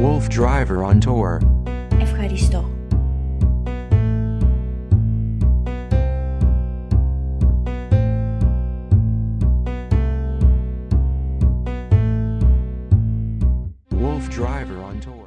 Wolf Driver on tour. Ευχαριστώ. Wolf Driver on tour.